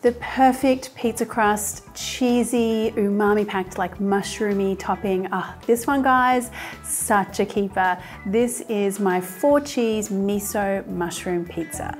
The perfect pizza crust, cheesy, umami packed like mushroomy topping. Ah, this one guys, such a keeper. This is my four cheese miso mushroom pizza.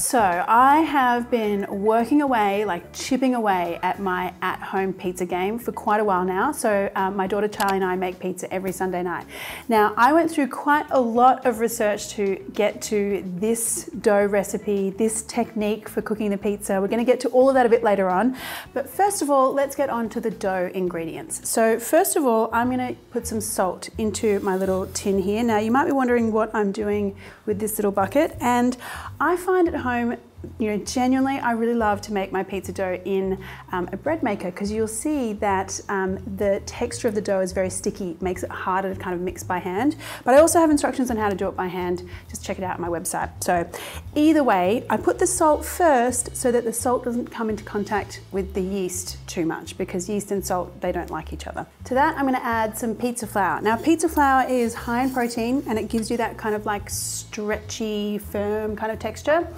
So I have been working away, like chipping away at my at-home pizza game for quite a while now. So um, my daughter Charlie and I make pizza every Sunday night. Now I went through quite a lot of research to get to this dough recipe, this technique for cooking the pizza. We're gonna get to all of that a bit later on. But first of all, let's get on to the dough ingredients. So first of all, I'm gonna put some salt into my little tin here. Now you might be wondering what I'm doing with this little bucket. And I find at home you know, genuinely, I really love to make my pizza dough in um, a bread maker because you'll see that um, the texture of the dough is very sticky, it makes it harder to kind of mix by hand. But I also have instructions on how to do it by hand. Just check it out on my website. So either way, I put the salt first so that the salt doesn't come into contact with the yeast too much because yeast and salt, they don't like each other. To that, I'm gonna add some pizza flour. Now, pizza flour is high in protein and it gives you that kind of like stretchy, firm kind of texture.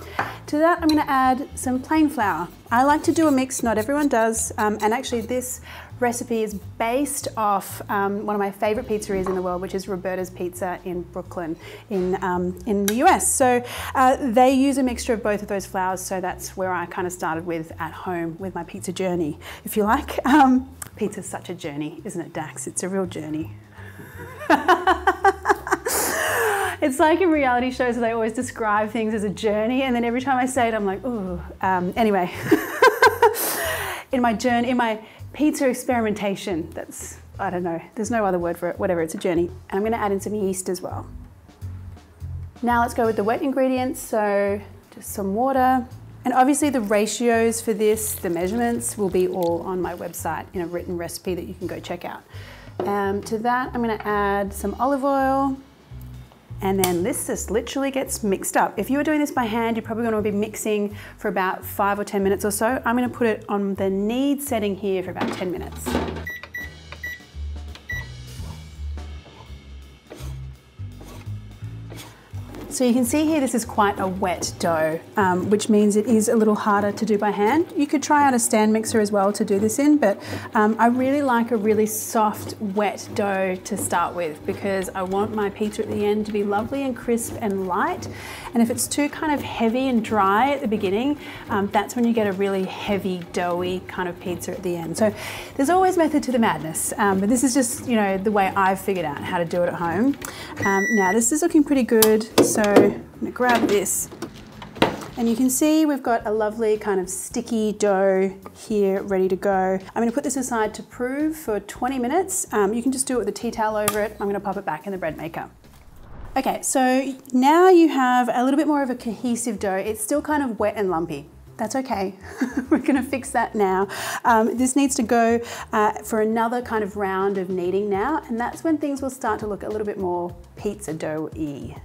To that, I'm gonna add some plain flour. I like to do a mix, not everyone does, um, and actually this recipe is based off um, one of my favorite pizzerias in the world, which is Roberta's Pizza in Brooklyn in, um, in the US. So uh, they use a mixture of both of those flours, so that's where I kind of started with at home with my pizza journey, if you like. Um, pizza's such a journey, isn't it, Dax? It's a real journey. it's like in reality shows they always describe things as a journey, and then every time I say it, I'm like, ooh. Um, anyway, in my journey, in my pizza experimentation, that's I don't know. There's no other word for it. Whatever, it's a journey. And I'm going to add in some yeast as well. Now let's go with the wet ingredients. So just some water. And obviously the ratios for this, the measurements will be all on my website in a written recipe that you can go check out. Um, to that, I'm gonna add some olive oil, and then this just literally gets mixed up. If you were doing this by hand, you're probably gonna be mixing for about five or 10 minutes or so. I'm gonna put it on the knead setting here for about 10 minutes. So you can see here this is quite a wet dough, um, which means it is a little harder to do by hand. You could try out a stand mixer as well to do this in, but um, I really like a really soft, wet dough to start with because I want my pizza at the end to be lovely and crisp and light. And if it's too kind of heavy and dry at the beginning, um, that's when you get a really heavy, doughy kind of pizza at the end. So there's always method to the madness, um, but this is just, you know, the way I've figured out how to do it at home. Um, now this is looking pretty good. So so I'm gonna grab this and you can see we've got a lovely kind of sticky dough here ready to go. I'm gonna put this aside to prove for 20 minutes. Um, you can just do it with a tea towel over it. I'm gonna pop it back in the bread maker. Okay, so now you have a little bit more of a cohesive dough. It's still kind of wet and lumpy. That's okay. We're gonna fix that now. Um, this needs to go uh, for another kind of round of kneading now, and that's when things will start to look a little bit more pizza dough-y.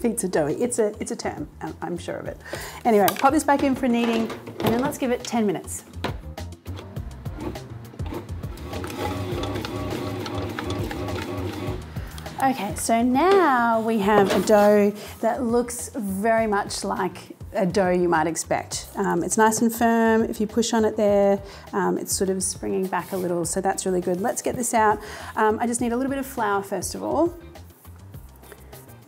Pizza doughy. It's a, it's a term, I'm sure of it. Anyway, pop this back in for kneading and then let's give it 10 minutes. Okay, so now we have a dough that looks very much like a dough you might expect. Um, it's nice and firm. If you push on it there, um, it's sort of springing back a little, so that's really good. Let's get this out. Um, I just need a little bit of flour first of all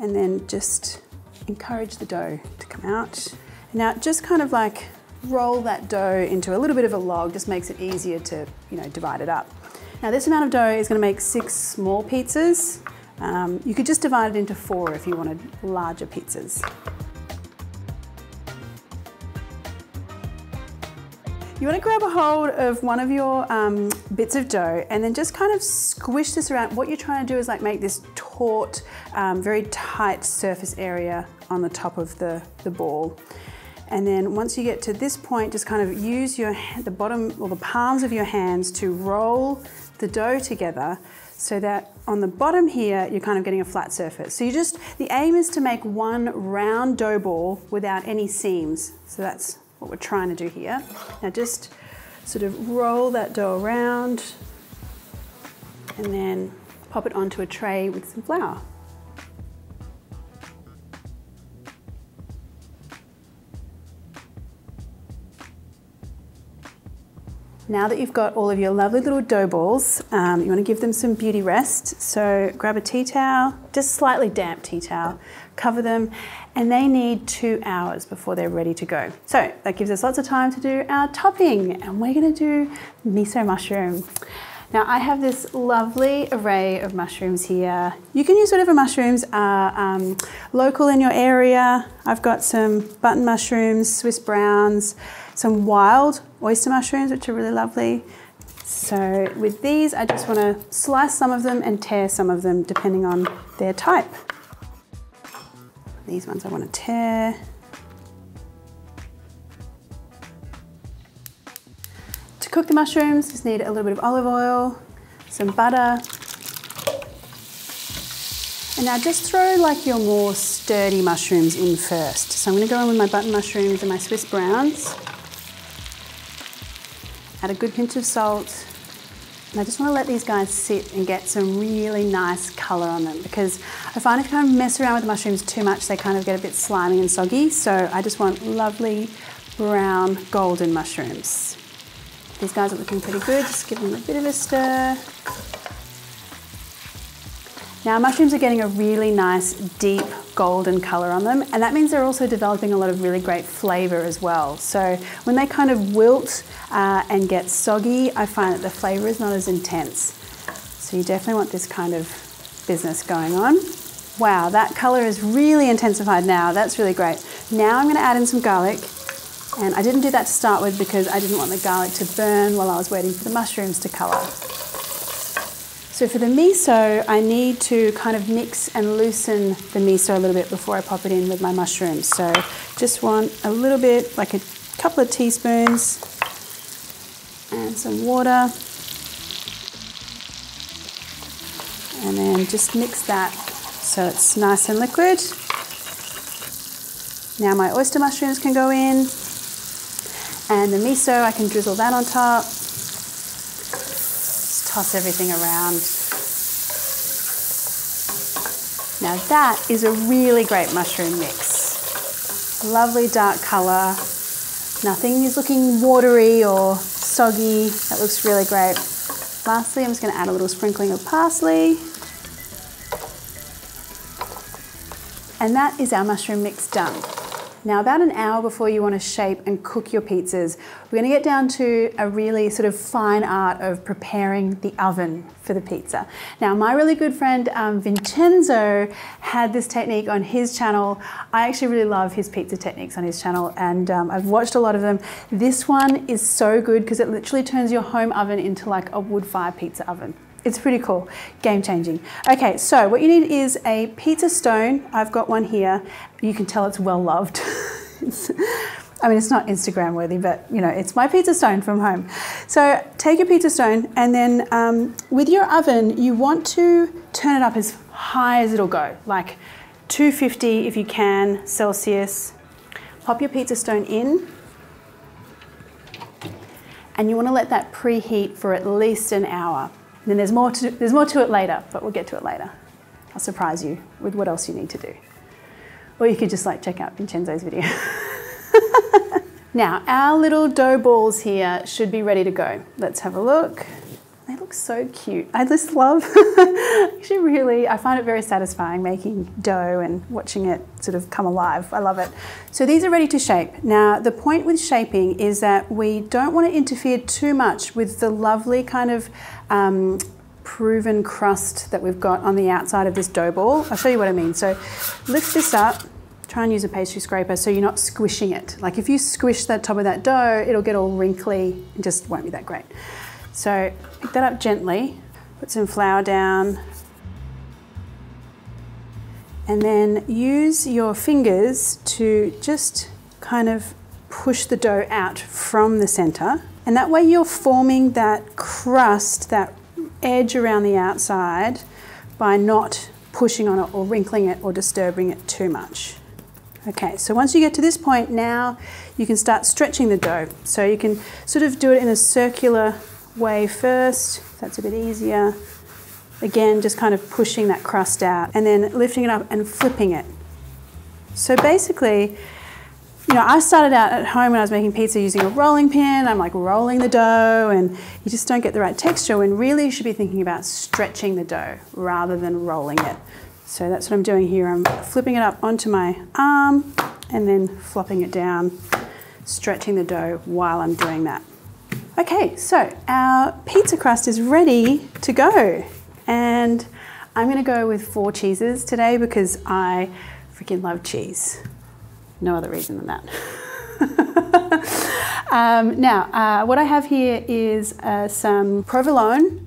and then just encourage the dough to come out. Now just kind of like roll that dough into a little bit of a log, just makes it easier to you know divide it up. Now this amount of dough is going to make six small pizzas. Um, you could just divide it into four if you wanted larger pizzas. You want to grab a hold of one of your um, bits of dough and then just kind of squish this around. What you're trying to do is like make this taut, um, very tight surface area on the top of the, the ball. And then once you get to this point, just kind of use your the bottom or the palms of your hands to roll the dough together so that on the bottom here, you're kind of getting a flat surface. So you just, the aim is to make one round dough ball without any seams. So that's what we're trying to do here. Now just sort of roll that dough around and then pop it onto a tray with some flour. Now that you've got all of your lovely little dough balls, um, you want to give them some beauty rest. So grab a tea towel, just slightly damp tea towel, cover them, and they need two hours before they're ready to go. So that gives us lots of time to do our topping, and we're going to do miso mushroom. Now I have this lovely array of mushrooms here. You can use whatever mushrooms are um, local in your area. I've got some button mushrooms, Swiss browns, some wild oyster mushrooms, which are really lovely. So with these, I just want to slice some of them and tear some of them depending on their type. These ones I want to tear. To cook the mushrooms, just need a little bit of olive oil, some butter, and now just throw like your more sturdy mushrooms in first. So I'm going to go in with my button mushrooms and my Swiss browns. Add a good pinch of salt. And I just want to let these guys sit and get some really nice colour on them because I find if you kind of mess around with the mushrooms too much, they kind of get a bit slimy and soggy. So I just want lovely brown golden mushrooms. These guys are looking pretty good. Just give them a bit of a stir. Now mushrooms are getting a really nice deep golden color on them and that means they're also developing a lot of really great flavor as well. So when they kind of wilt uh, and get soggy, I find that the flavor is not as intense. So you definitely want this kind of business going on. Wow, that color is really intensified now. That's really great. Now I'm gonna add in some garlic and I didn't do that to start with because I didn't want the garlic to burn while I was waiting for the mushrooms to color. So for the miso, I need to kind of mix and loosen the miso a little bit before I pop it in with my mushrooms. So just want a little bit, like a couple of teaspoons and some water. And then just mix that so it's nice and liquid. Now my oyster mushrooms can go in. And the miso, I can drizzle that on top toss everything around. Now that is a really great mushroom mix. Lovely dark colour. Nothing is looking watery or soggy. That looks really great. Lastly, I'm just going to add a little sprinkling of parsley. And that is our mushroom mix done. Now about an hour before you want to shape and cook your pizzas, we're going to get down to a really sort of fine art of preparing the oven for the pizza. Now my really good friend um, Vincenzo had this technique on his channel. I actually really love his pizza techniques on his channel and um, I've watched a lot of them. This one is so good because it literally turns your home oven into like a wood fire pizza oven. It's pretty cool, game changing. Okay, so what you need is a pizza stone. I've got one here. You can tell it's well loved. it's, I mean, it's not Instagram worthy, but you know, it's my pizza stone from home. So take your pizza stone and then um, with your oven, you want to turn it up as high as it'll go, like 250 if you can, Celsius. Pop your pizza stone in and you want to let that preheat for at least an hour. And then there's more, to, there's more to it later, but we'll get to it later. I'll surprise you with what else you need to do. Or you could just like check out Vincenzo's video. now, our little dough balls here should be ready to go. Let's have a look. They look so cute. I just love, actually really, I find it very satisfying making dough and watching it sort of come alive. I love it. So these are ready to shape. Now the point with shaping is that we don't want to interfere too much with the lovely kind of um, proven crust that we've got on the outside of this dough ball. I'll show you what I mean. So lift this up, try and use a pastry scraper so you're not squishing it. Like if you squish the top of that dough, it'll get all wrinkly and just won't be that great. So pick that up gently, put some flour down, and then use your fingers to just kind of push the dough out from the center. And that way you're forming that crust, that edge around the outside by not pushing on it or wrinkling it or disturbing it too much. Okay, so once you get to this point now, you can start stretching the dough. So you can sort of do it in a circular way first, that's a bit easier. Again, just kind of pushing that crust out and then lifting it up and flipping it. So basically, you know, I started out at home when I was making pizza using a rolling pin. I'm like rolling the dough and you just don't get the right texture when really you should be thinking about stretching the dough rather than rolling it. So that's what I'm doing here. I'm flipping it up onto my arm and then flopping it down, stretching the dough while I'm doing that. Okay, so our pizza crust is ready to go. And I'm gonna go with four cheeses today because I freaking love cheese. No other reason than that. um, now, uh, what I have here is uh, some provolone.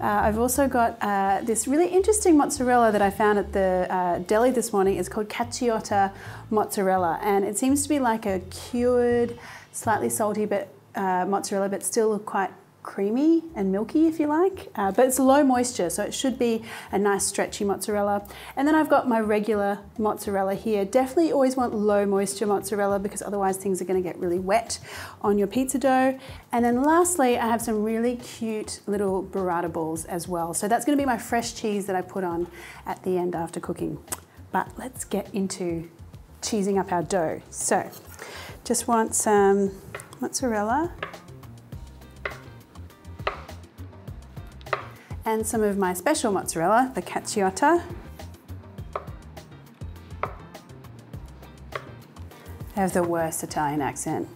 Uh, I've also got uh, this really interesting mozzarella that I found at the uh, deli this morning. It's called Caciotta mozzarella, and it seems to be like a cured, slightly salty, but uh, mozzarella, but still quite creamy and milky if you like, uh, but it's low moisture, so it should be a nice stretchy mozzarella. And then I've got my regular mozzarella here. Definitely always want low moisture mozzarella because otherwise things are gonna get really wet on your pizza dough. And then lastly, I have some really cute little burrata balls as well. So that's gonna be my fresh cheese that I put on at the end after cooking. But let's get into cheesing up our dough. So just want some mozzarella and some of my special mozzarella, the caciotta. I have the worst Italian accent.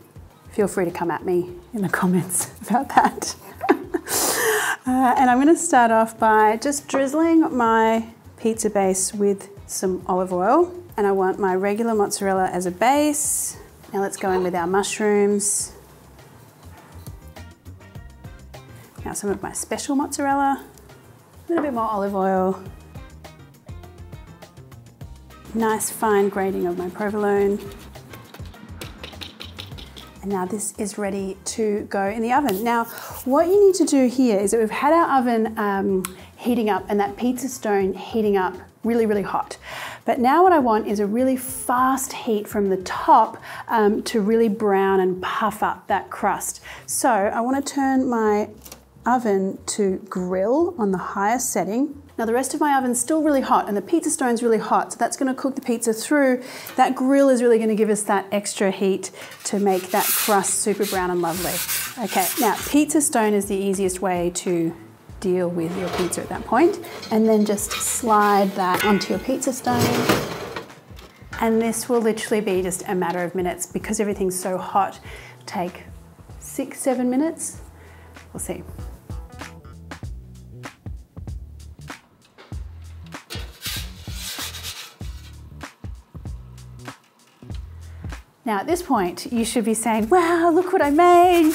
Feel free to come at me in the comments about that. uh, and I'm gonna start off by just drizzling my pizza base with some olive oil. And I want my regular mozzarella as a base. Now let's go in with our mushrooms. Now some of my special mozzarella. A little bit more olive oil. Nice fine grating of my provolone. And now this is ready to go in the oven. Now, what you need to do here is that we've had our oven um, heating up and that pizza stone heating up really, really hot. But now what I want is a really fast heat from the top um, to really brown and puff up that crust. So I want to turn my oven to grill on the highest setting. Now the rest of my oven's still really hot and the pizza stone's really hot, so that's gonna cook the pizza through. That grill is really gonna give us that extra heat to make that crust super brown and lovely. Okay, now pizza stone is the easiest way to deal with your pizza at that point. And then just slide that onto your pizza stone. And this will literally be just a matter of minutes because everything's so hot. Take six, seven minutes. We'll see. Now at this point, you should be saying, wow, look what I made.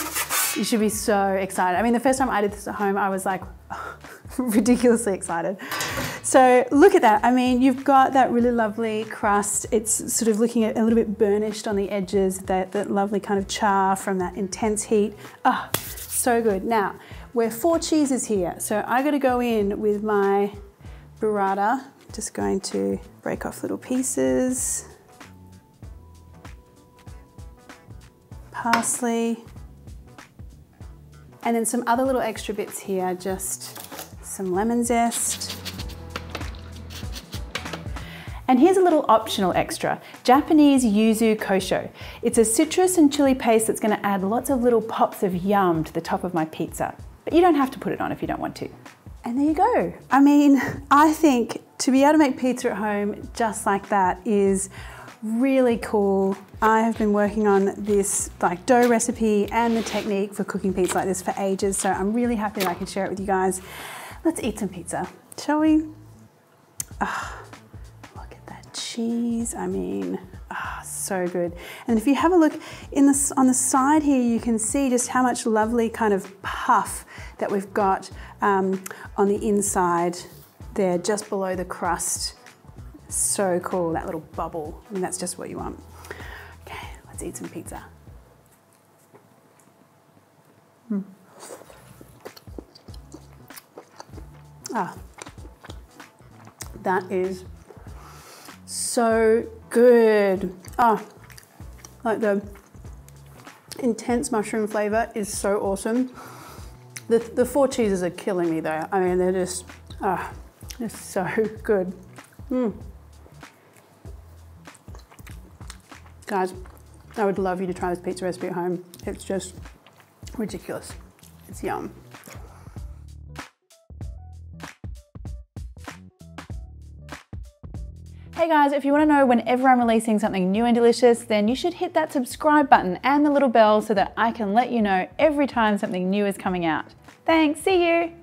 You should be so excited. I mean, the first time I did this at home, I was like ridiculously excited. So look at that. I mean, you've got that really lovely crust. It's sort of looking a little bit burnished on the edges, that, that lovely kind of char from that intense heat. Oh, so good. Now, we're four cheeses here. So I gotta go in with my burrata. Just going to break off little pieces. Parsley, and then some other little extra bits here, just some lemon zest. And here's a little optional extra, Japanese yuzu kosho. It's a citrus and chili paste that's gonna add lots of little pops of yum to the top of my pizza. But you don't have to put it on if you don't want to. And there you go. I mean, I think to be able to make pizza at home just like that is really cool. I have been working on this like dough recipe and the technique for cooking pizza like this for ages, so I'm really happy that I can share it with you guys. Let's eat some pizza, shall we? Oh, look at that cheese. I mean, oh, so good. And if you have a look in the, on the side here, you can see just how much lovely kind of puff that we've got um, on the inside there, just below the crust. So cool, that little bubble. Mean, that's just what you want. Okay, let's eat some pizza. Mm. Ah, that is so good. Ah, like the intense mushroom flavor is so awesome. The, the four cheeses are killing me though. I mean, they're just, ah, they're so good. Mm. Guys, I would love you to try this pizza recipe at home. It's just ridiculous. It's yum. Hey guys, if you want to know whenever I'm releasing something new and delicious, then you should hit that subscribe button and the little bell so that I can let you know every time something new is coming out. Thanks, see you!